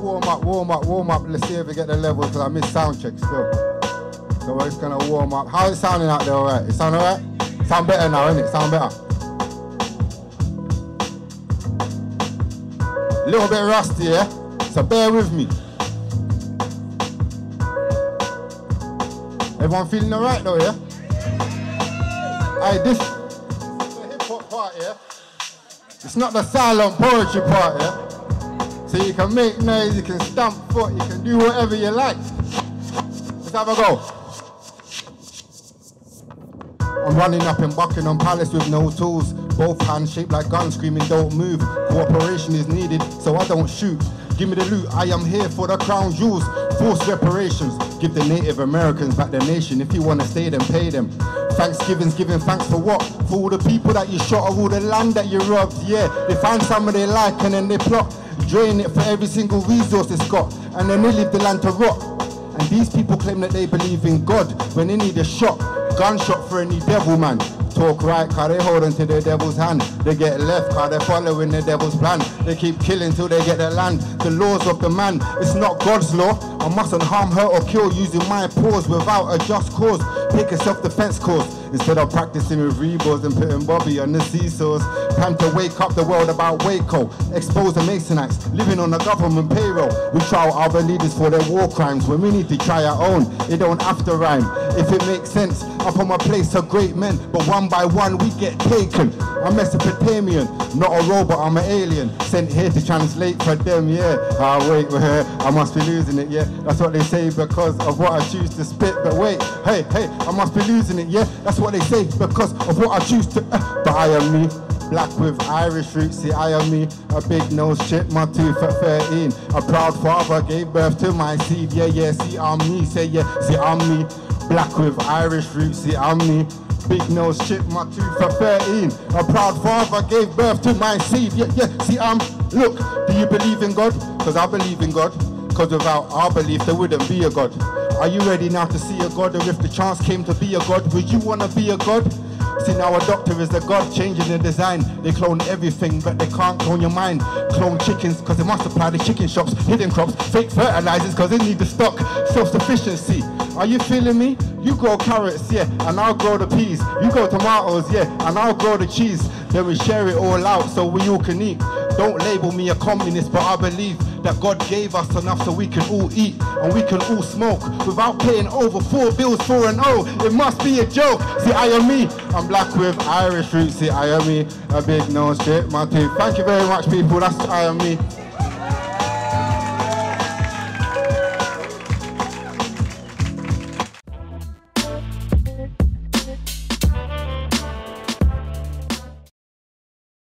warm up, warm up, warm up. Let's see if we get the level because I missed sound check still. So we're just gonna warm up. How is it sounding out there? All right? It sound all right? Sound better now, innit? Sound better. A little bit rusty, yeah? So bear with me. Everyone feeling alright though, yeah? Hey, this is the hip hop part, yeah? It's not the silent poetry part, yeah? So you can make noise, you can stamp foot, you can do whatever you like. Let's have a go. I'm running up in Buckingham Palace with no tools. Both hands shaped like guns, screaming, don't move. Cooperation is needed, so I don't shoot. Give me the loot, I am here for the crown jewels. Forced reparations, give the Native Americans back their nation. If you wanna stay, then pay them. Thanksgiving's giving thanks for what? For all the people that you shot, or all the land that you robbed. Yeah, they find something they like and then they plot. Drain it for every single resource it's got, and then they leave the land to rot. And these people claim that they believe in God when they need a shot. Gunshot for any devil man. Talk right, cause they hold on to the devil's hand. They get left, cause they're following the devil's plan. They keep killing till they get the land. The laws of the man, it's not God's law. I mustn't harm, hurt, or kill using my paws without a just cause. Take a self-defense course instead of practicing with rebels and putting Bobby on the seesaws. Time to wake up the world about Waco. Expose the Masonites living on the government payroll. We trial other leaders for their war crimes when we need to try our own. It don't have to rhyme. If it makes sense, up on my place are great men, but one by one we get taken. I'm Mesopotamian, not a robot, I'm an alien. Sent here to translate for them, yeah. Ah, wait, I must be losing it, yeah. That's what they say because of what I choose to spit. But wait, hey, hey, I must be losing it, yeah. That's what they say because of what I choose to. Uh, but I am me. Black with Irish roots, see I am me A big nose shit, my tooth at 13 A proud father gave birth to my seed Yeah, yeah, see I'm me, say yeah, see I'm me Black with Irish roots, see I'm me Big nose shit, my tooth at 13 A proud father gave birth to my seed Yeah, yeah, see I'm Look, do you believe in God? Cause I believe in God Cause without our belief there wouldn't be a God Are you ready now to see a God? Or if the chance came to be a God Would you wanna be a God? See now a doctor is the god changing the design. They clone everything, but they can't clone your mind. Clone chickens, cause they multiply the chicken shops, hidden crops, fake fertilizers, cause they need the stock. Self-sufficiency. Are you feeling me? You grow carrots, yeah, and I'll grow the peas. You grow tomatoes, yeah, and I'll grow the cheese. Then we share it all out so we all can eat. Don't label me a communist, but I believe that God gave us enough so we can all eat and we can all smoke without paying over four bills for an O. It must be a joke. See, I am me. I'm black with Irish roots. See, I am me. A big nose, shit, my teeth. Thank you very much, people. That's I am me.